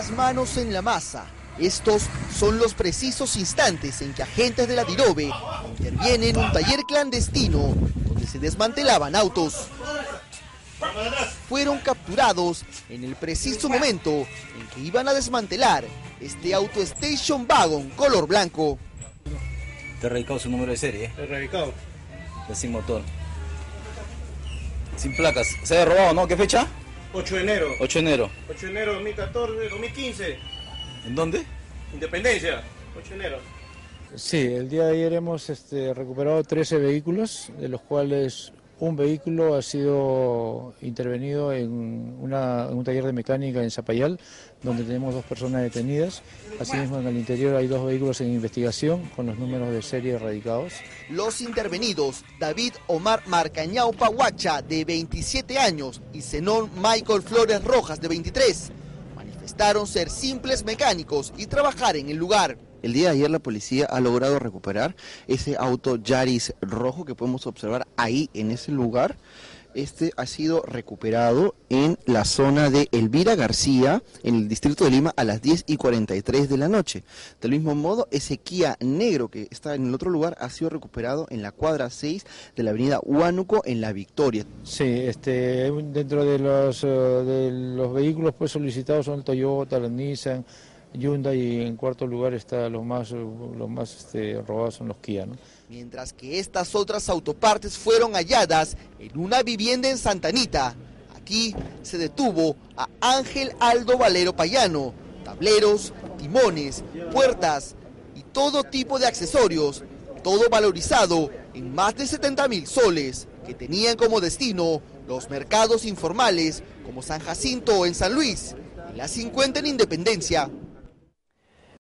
Las manos en la masa. Estos son los precisos instantes en que agentes de la Dirobe intervienen en un taller clandestino donde se desmantelaban autos. Fueron capturados en el preciso momento en que iban a desmantelar este auto Station Wagon color blanco. Te radicado su número de serie. ¿El radicado? De sin motor. Sin placas. Se ha robado, ¿no? ¿Qué fecha? 8 de enero. 8 de enero. 8 de enero de 2014, 2015. ¿En dónde? Independencia. 8 de enero. Sí, el día de ayer hemos este, recuperado 13 vehículos, de los cuales un vehículo ha sido intervenido en, un taller de mecánica en Zapayal, donde tenemos dos personas detenidas. Asimismo, en el interior hay dos vehículos en investigación con los números de serie erradicados. Los intervenidos, David Omar Marcañao Pahuacha, de 27 años, y Zenón Michael Flores Rojas, de 23, manifestaron ser simples mecánicos y trabajar en el lugar. El día de ayer la policía ha logrado recuperar ese auto Yaris rojo que podemos observar ahí en ese lugar. Este ha sido recuperado en la zona de Elvira García, en el distrito de Lima, a las 10 y 43 de la noche. Del mismo modo, ese Kia negro que está en el otro lugar ha sido recuperado en la cuadra 6 de la avenida Huánuco, en La Victoria. Sí, este, dentro de los, eh, de los vehículos pues, solicitados son el Toyota, la Nissan, Hyundai y en cuarto lugar está los más, los más este, robados son los Kia. Mientras que estas otras autopartes fueron halladas en una vivienda en Santanita. Aquí se detuvo a Ángel Aldo Valero Payano, tableros, timones, puertas y todo tipo de accesorios, todo valorizado en más de 70 mil soles, que tenían como destino los mercados informales como San Jacinto en San Luis y la 50 en Independencia.